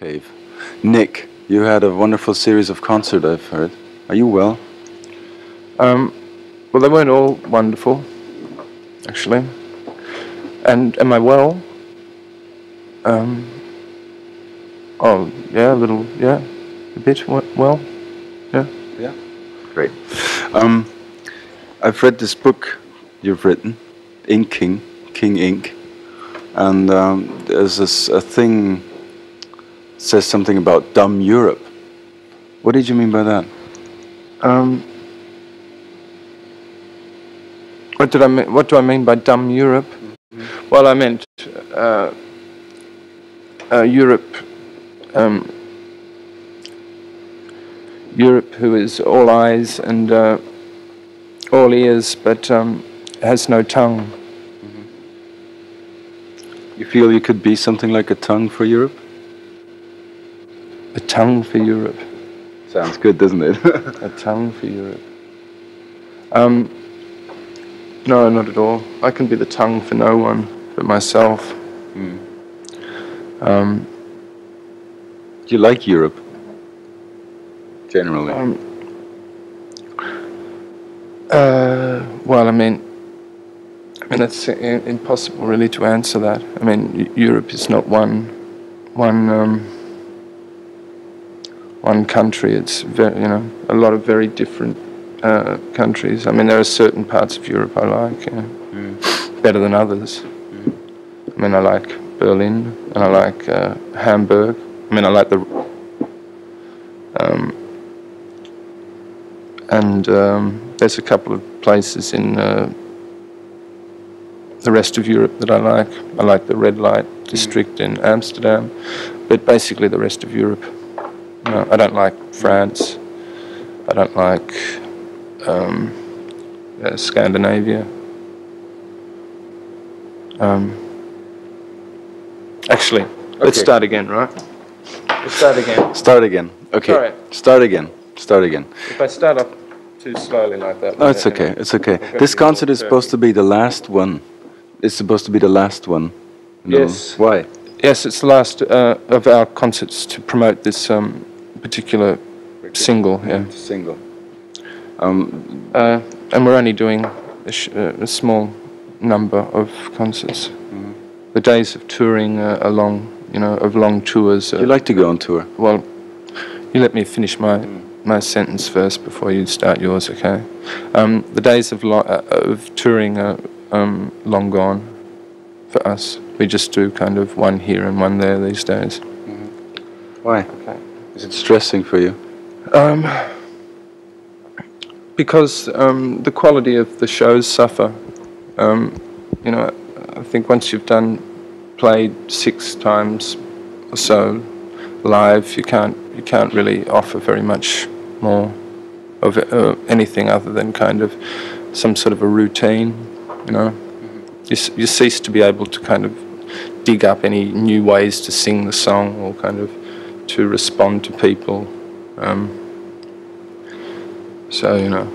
cave. Nick, you had a wonderful series of concerts, I've heard. Are you well? Um, well, they weren't all wonderful, actually. And am I well? Um, oh, yeah, a little, yeah, a bit well, yeah. Yeah. Great. Um, I've read this book you've written, Ink King, King Ink, and um, there's this a thing says something about dumb Europe. What did you mean by that? Um, what did I mean? What do I mean by dumb Europe? Mm-hmm. Well, I meant uh, uh, Europe. Um, Europe, who is all eyes and uh, all ears, but um, has no tongue. Mm-hmm. You feel you could be something like a tongue for Europe? A tongue for Europe. Sounds good, doesn't it? a tongue for Europe. Um, no, not at all. I can be the tongue for no one but myself. Mm. Um, Do you like Europe? Generally. Um, uh, well, I mean, I mean it's impossible really to answer that. I mean, Europe is not one, one. One country. It's very, you know, a lot of very different uh, countries. I mean, there are certain parts of Europe I like, you know, mm. better than others. Mm. I mean, I like Berlin and I like uh, Hamburg. I mean, I like the. Um, and um, there's a couple of places in uh, the rest of Europe that I like. I like the red light district mm. in Amsterdam, but basically the rest of Europe. No, I don't like France. I don't like um, uh, Scandinavia. Um, actually, okay. let's start again, right? Let's start again. Start again. Okay. Sorry. Start again. Start again. If I start off too slowly like that. No, it's okay. It's okay. This concert is supposed to be the last one. It's supposed to be the last one. No. Yes. Why? Yes, it's the last uh, of our concerts to promote this um, particular single. Yeah, single. Um, uh, and we're only doing a, sh- uh, a small number of concerts. Mm-hmm. The days of touring uh, are long, you know, of long tours. you like to go on tour? Well, you let me finish my mm. my sentence first before you start yours, okay? Um, the days of lo- uh, of touring are um, long gone for us. We just do kind of one here and one there these days. Mm-hmm. Why? Okay. Is it stressing for you? Um, because um, the quality of the shows suffer. Um, you know, I think once you've done played six times or so live, you can't you can't really offer very much more of uh, anything other than kind of some sort of a routine. You know, mm-hmm. you, you cease to be able to kind of dig up any new ways to sing the song or kind of to respond to people. Um, so you know,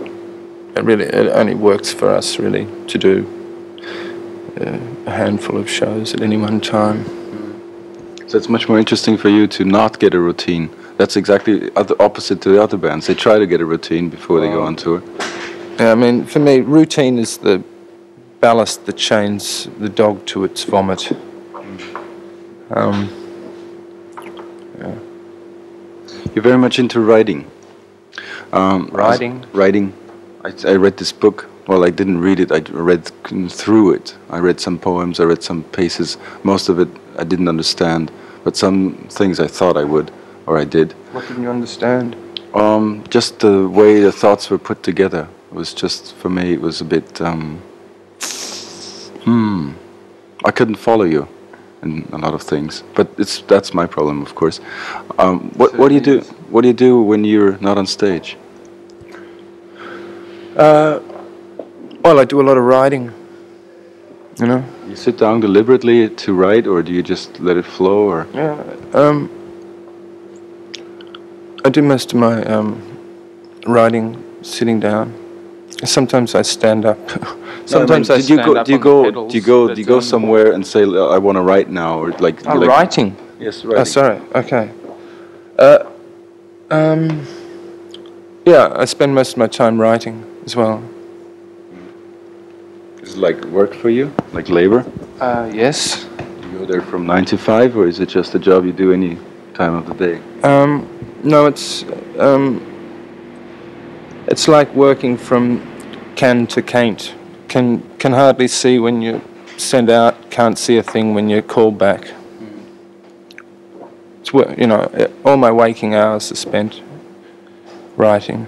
it really it only works for us really to do uh, a handful of shows at any one time. So it's much more interesting for you to not get a routine. That's exactly the opposite to the other bands. They try to get a routine before they go on tour. Yeah, I mean, for me, routine is the ballast that chains the dog to its vomit. Um, yeah. You're very much into writing. Um, writing? Writing. I, I read this book. Well, I didn't read it. I read through it. I read some poems. I read some pieces. Most of it I didn't understand, but some things I thought I would, or I did. What didn't you understand? Um, just the way the thoughts were put together. It was just for me. It was a bit. Um, hmm. I couldn't follow you in a lot of things. But it's that's my problem, of course. Um, what what do you do? What do you do when you're not on stage? Uh, well, I do a lot of writing. You know. You sit down deliberately to write, or do you just let it flow? Or yeah, um, I do most of my um, writing sitting down. Sometimes I stand up. Sometimes no, I, mean, I stand you go, up do you go, pedals, do you go, do you go somewhere and say, "I want to write now," or like, oh, like writing? Yes, Oh, sorry. Okay. Uh, um, yeah, I spend most of my time writing as well. Is it like work for you, like labor? Uh, yes. You go there from nine to five, or is it just a job you do any time of the day? Um, no, it's um, it's like working from can to can't. Can can hardly see when you send out. Can't see a thing when you call back. It's you know all my waking hours are spent writing.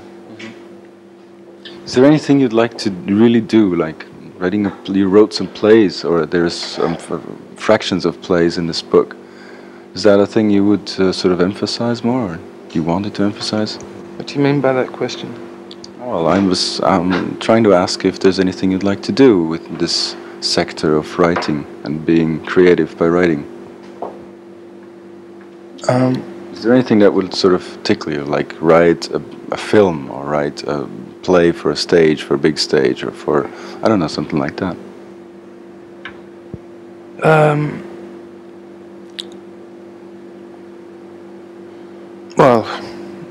Is there anything you'd like to really do, like writing? A, you wrote some plays, or there's some f- fractions of plays in this book. Is that a thing you would uh, sort of emphasize more, or you wanted to emphasize? What do you mean by that question? Well, I was um, trying to ask if there's anything you'd like to do with this sector of writing and being creative by writing. Um, Is there anything that would sort of tickle you, like write a, a film or write a play for a stage, for a big stage, or for, I don't know, something like that? Um, well,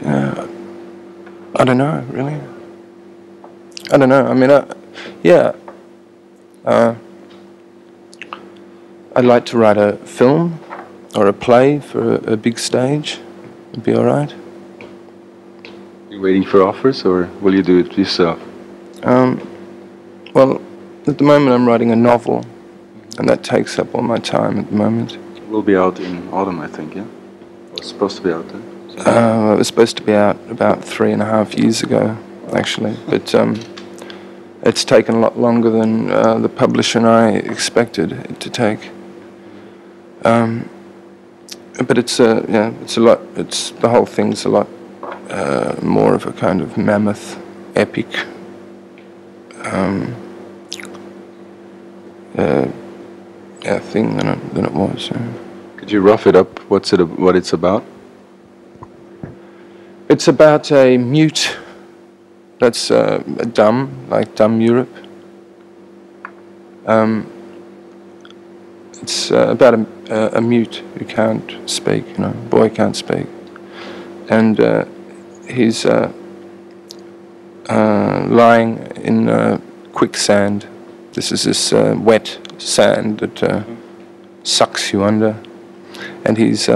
uh, I don't know, really. I don't know. I mean, I, yeah. Uh, I'd like to write a film or a play for a, a big stage. It'd be all right. You waiting for offers, or will you do it yourself? Um, well, at the moment, I'm writing a novel, and that takes up all my time at the moment. It will be out in autumn, I think, yeah? It's supposed to be out then? Uh, it was supposed to be out about three and a half years ago, actually, but um, it's taken a lot longer than uh, the publisher and I expected it to take. Um, but it's a yeah, it's a lot. It's the whole thing's a lot uh, more of a kind of mammoth, epic. Um, uh, yeah, thing than it, than it was. yeah. Could you rough it up? What's it? What it's about? It's about a mute that's uh, dumb, like dumb Europe. Um, it's uh, about a, a, a mute who can't speak, you know, boy can't speak. And uh, he's uh, uh, lying in uh, quicksand. This is this wet sand that sucks you under. And he's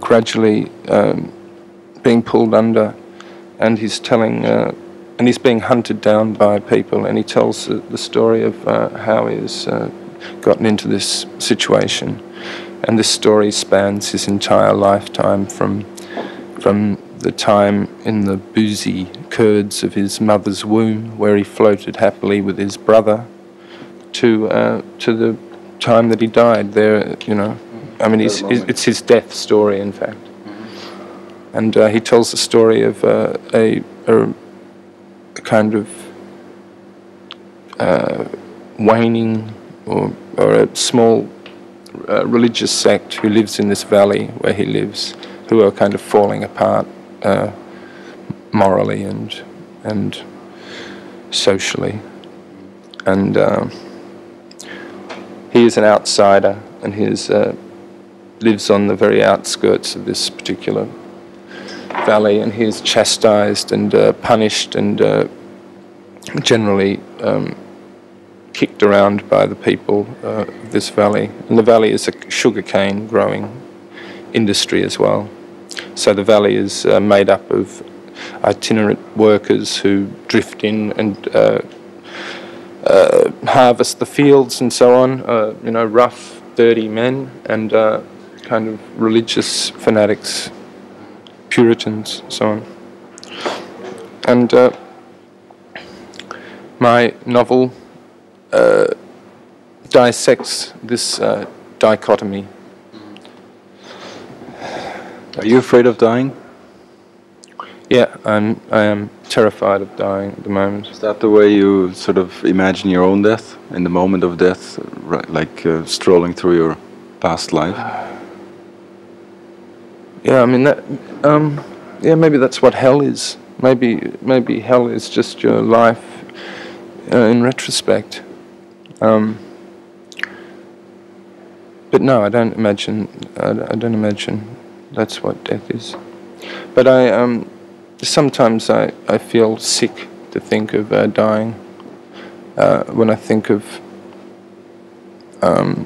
gradually um, being pulled under, and he's telling, uh, and he's being hunted down by people, and he tells the, the story of uh, how he's uh, gotten into this situation, and this story spans his entire lifetime from from the time in the boozy curds of his mother's womb, where he floated happily with his brother, to uh, to the time that he died. There, you know, I mean, moment. it's his death story, in fact. And uh, he tells the story of uh, a, a, kind of uh, waning or, or a small uh, religious sect who lives in this valley where he lives, who are kind of falling apart uh, morally and and socially, and um, he is an outsider, and he is, uh, lives on the very outskirts of this particular valley, and he is chastised and uh, punished and uh, generally um, kicked around by the people uh, of this valley. And the valley is a sugarcane growing industry as well. So the valley is uh, made up of itinerant workers who drift in and uh, uh, harvest the fields and so on. You know, rough, dirty men and kind of religious fanatics, Puritans, so on. And uh, my novel uh, dissects this uh, dichotomy. Are you afraid of dying? Yeah, I'm. I am terrified of dying at the moment. Is that the way you sort of imagine your own death in the moment of death, like uh, strolling through your past life? Yeah, I mean that. Um, yeah, maybe that's what hell is. Maybe maybe hell is just your life uh, in retrospect. Um, but no, I don't imagine. I, I don't imagine that's what death is. But I um, sometimes I, I feel sick to think of uh, dying. Uh, when I think of um,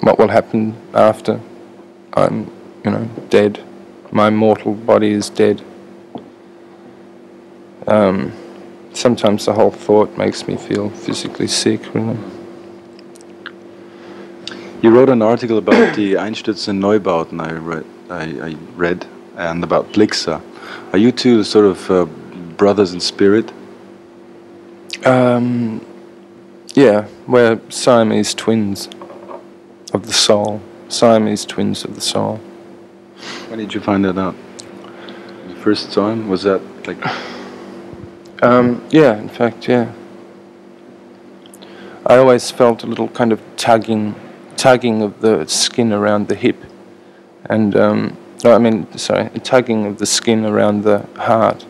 what will happen after I'm, you know, dead, my mortal body is dead. Um, sometimes the whole thought makes me feel physically sick, really. You wrote an article about the Einstürzende Neubauten. I read, I, I read, and about Blixa. Are you two sort of uh, brothers in spirit? Um, yeah, we're Siamese twins of the soul. Siamese twins of the soul. When did you find that out? The first time was that like? Um, yeah, in fact, yeah. I always felt a little kind of tugging, tugging of the skin around the hip, and um, oh, I mean, sorry, tugging of the skin around the heart.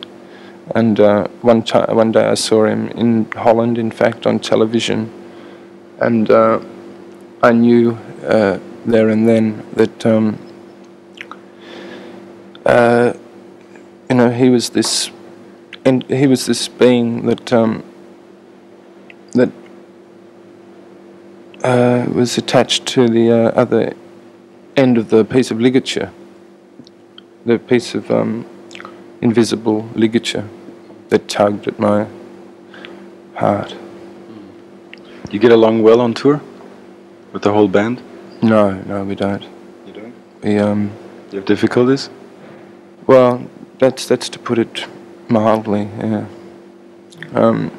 And uh, one time, one day, I saw him in Holland, in fact, on television, and uh, I knew uh, there and then that um, uh, you know he was this, and he was this being that um, that uh, was attached to the uh, other end of the piece of ligature, the piece of um, invisible ligature that tugged at my heart. You get along well on tour with the whole band? No, no, we don't. You don't. We um, You have difficulties? Well, that's that's to put it mildly. Yeah. Um,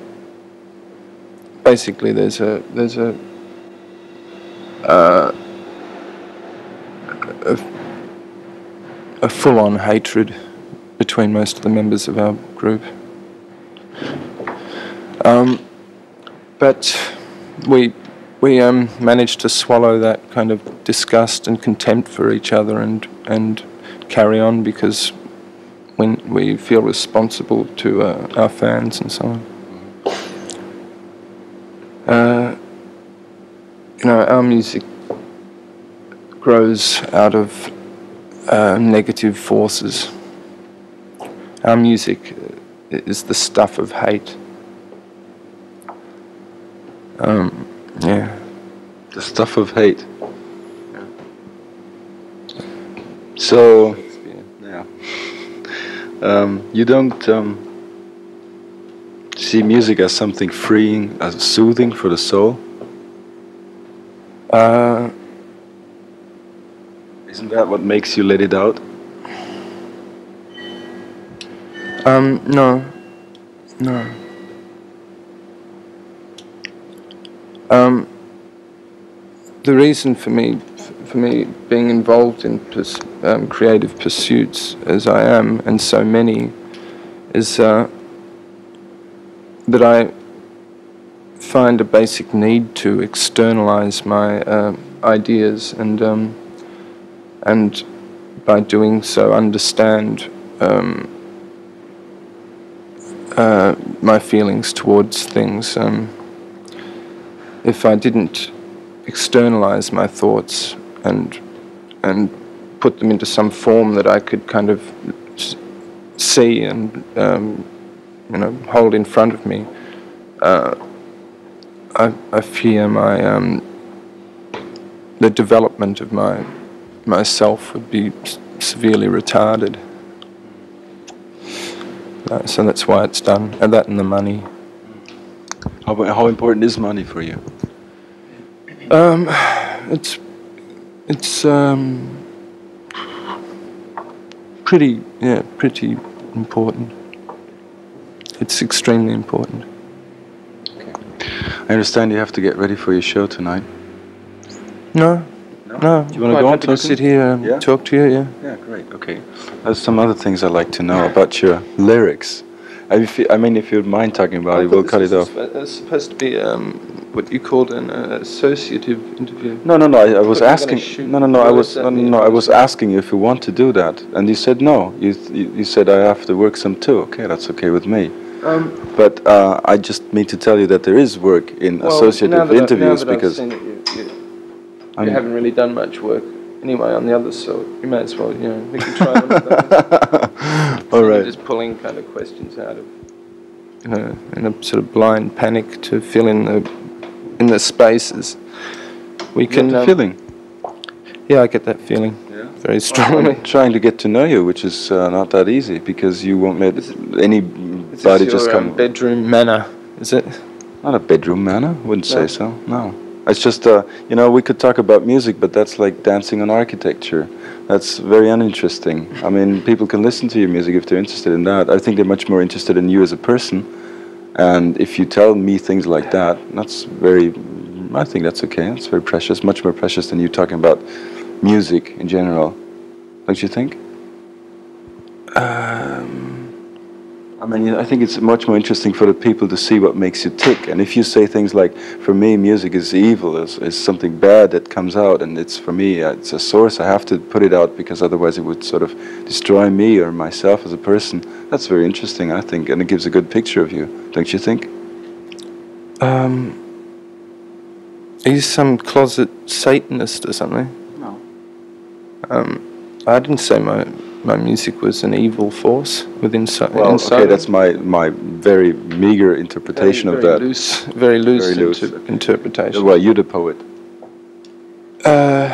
basically, there's a there's a uh, a, a full-on hatred between most of the members of our group. Um, but we we um, managed to swallow that kind of disgust and contempt for each other and and carry on because when we feel responsible to uh, our fans and so on. Uh, you know, our music grows out of uh, negative forces. Our music is the stuff of hate. Um, yeah. The stuff of hate. So. Um, you don't um, see music as something freeing, as soothing for the soul? Uh, Isn't that what makes you let it out? um, no, no. Um, the reason for me, for me being involved in pers- um, creative pursuits as I am, and so many, is uh, that I find a basic need to externalize my uh, ideas and um, and by doing so understand um, uh, my feelings towards things. Um, if I didn't externalize my thoughts and and put them into some form that I could kind of see and um, you know hold in front of me, uh, I, I fear my um, the development of my myself would be severely retarded. Uh, so that's why it's done, and that and the money. How, how important is money for you? Um, it's it's um, pretty yeah pretty important. It's extremely important. Okay. I understand you have to get ready for your show tonight. No, no. Do you wanna go on happy to talking? sit here and Yeah? talk to you? Yeah. Yeah, great. Okay. There's some other things I'd like to know about your lyrics. I, mean, if you mind talking about it, we'll cut it off. It's supposed to be um, what you called an uh, associative interview. No, no, no. I, I was But you're gonna asking. No, no, no. I was no, no, no. I was asking you if you want to do that, and you said no. You you, you said I have to work some too. Okay, that's okay with me. Um, But uh, I just mean to tell you that there is work in well, associative I- interviews I've because it, you- you- you haven't really done much work anyway on the other so you may as well, you know, we can try one of those. All right. Just pulling kind of questions out of, you know, in a sort of blind panic to fill in the in the spaces. We You can. get the um, feeling. Yeah, I get that feeling Yeah. very strongly. I'm trying to get to know you, which is uh, not that easy because you won't let Is Is anybody this just your, come. um, bedroom manner, is it? Not a bedroom manner, wouldn't say so. No. It's just, uh, you know, we could talk about music, but that's like dancing on architecture. That's very uninteresting. I mean, people can listen to your music if they're interested in that. I think they're much more interested in you as a person. And if you tell me things like that, that's very, I think that's okay. That's very precious, much more precious than you talking about music in general. Don't you think? I mean, I think it's much more interesting for the people to see what makes you tick. And if you say things like, "For me, music is evil, is, is something bad that comes out, and it's for me, uh, it's a source. I have to put it out because otherwise it would sort of destroy me or myself as a person." That's very interesting, I think, and it gives a good picture of you, don't you think? Um, are you some closet Satanist or something? No. Um, I didn't say my my music was an evil force within so, Well, inside. okay, that's my my very meager interpretation very, of that. Loose, very loose, Very loose. inter- interpretation. Well, you're the poet. Uh,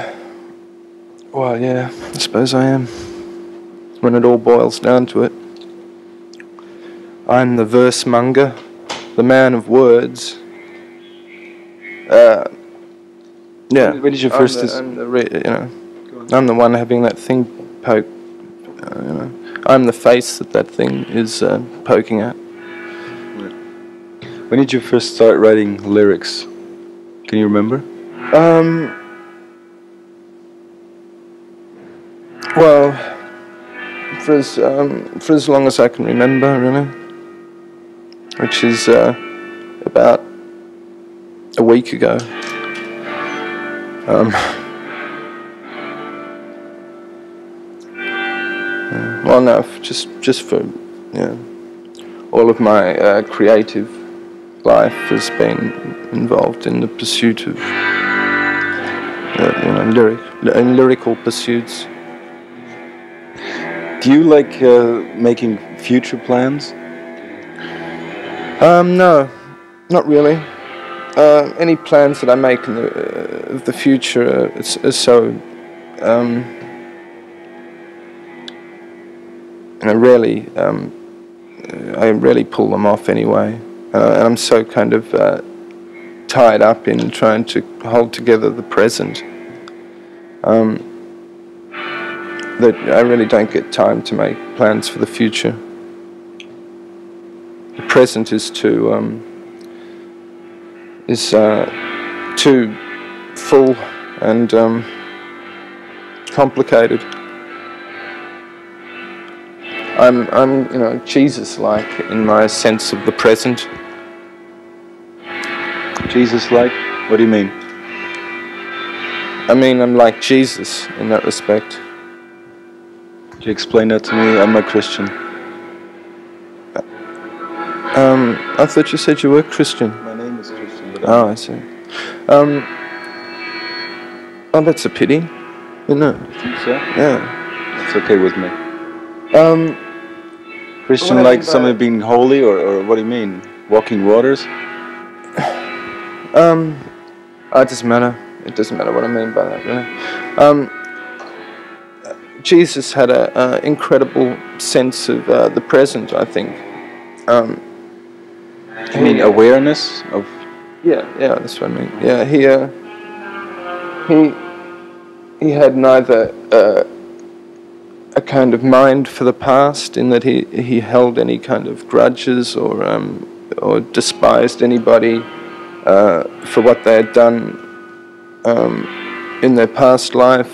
well, yeah, I suppose I am. When it all boils down to it, I'm the verse monger, the man of words. Uh, yeah. When- when did you I'm first the- I'm the re- you know, I'm the one having that thing poke. You know, I'm the face that that thing is uh, poking at. When did you first start writing lyrics? Can you remember? Um. Well, for as um, for as long as I can remember, really, which is uh, about a week ago. Um. Yeah, Well, no, f- just just for yeah, all of my uh, creative life has been involved in the pursuit of uh, you know, lyric, uh, lyrical pursuits. Do you like uh, making future plans? Um, no, not really. Uh, any plans that I make in the, uh, of the future is so, um, and I rarely, um, uh, I rarely pull them off anyway. Uh, and I'm so kind of uh, tied up in trying to hold together the present um, that I really don't get time to make plans for the future. The present is too um, is uh, too full and um, complicated. I'm I'm you know Jesus-like in my sense of the present. Jesus like? What do you mean? I mean I'm like Jesus in that respect. Could you explain that to me? I'm a Christian. Um, I thought you said you were Christian. My name is Christian, but Oh, I see. Um, oh, that's a pity, isn't it? I think so Yeah. it's okay with me. Um, Christian like something being holy, or, or what do you mean? Walking waters? um, oh, it doesn't matter. It doesn't matter what I mean by that, really. Um, Jesus had an incredible sense of uh, the present, I think. Um, I mean awareness of. Yeah, yeah, that's what I mean. Yeah, he uh, he he had neither uh, kind of mind for the past, in that he he held any kind of grudges or um, or despised anybody uh, for what they had done um, in their past life.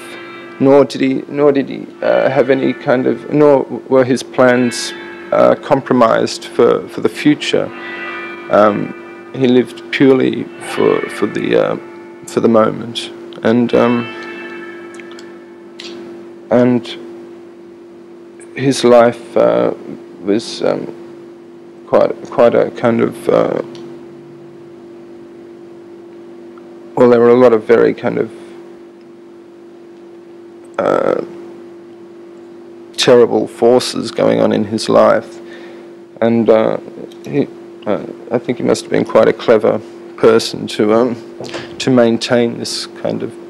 Nor did he, nor did he uh, have any kind of, nor were his plans uh, compromised for, for the future. Um, he lived purely for for the uh, for the moment, and um, and his life uh, was um, quite quite a kind of uh, well, there were a lot of very kind of uh, terrible forces going on in his life, and uh, he, uh, I think he must have been quite a clever person to um, to maintain this kind of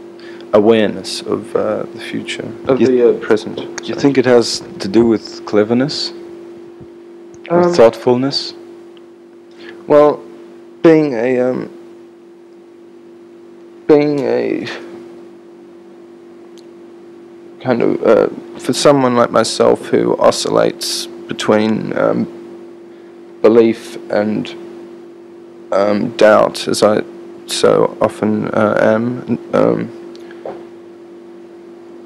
awareness of uh, the future, of You- the uh, present. Do you sorry. think it has to do with cleverness or Um, thoughtfulness? Well, being a um, being a kind of uh, for someone like myself who oscillates between um, belief and um, doubt, as I so often uh, am.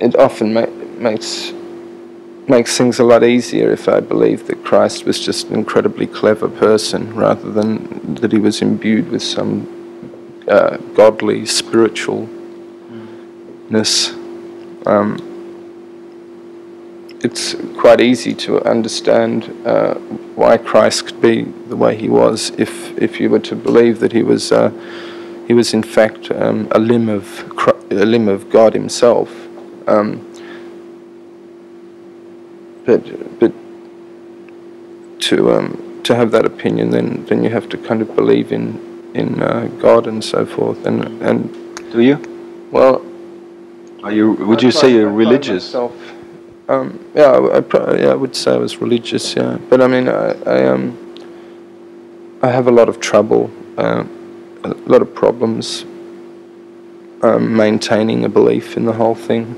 It often ma- makes makes things a lot easier if I believe that Christ was just an incredibly clever person rather than that he was imbued with some uh, godly spiritualness. Um, it's quite easy to understand uh, why Christ could be the way he was if, if you were to believe that he was uh, he was in fact um, a limb of a limb of God Himself. Um, but but to um, to have that opinion, then then you have to kind of believe in in uh, God and so forth. And and Do you? well, Are you? Would I you say you're religious? myself- um, yeah, I, I, yeah, I would say I was religious. Yeah, but I mean, I, I um, I have a lot of trouble, uh, a lot of problems um, maintaining a belief in the whole thing.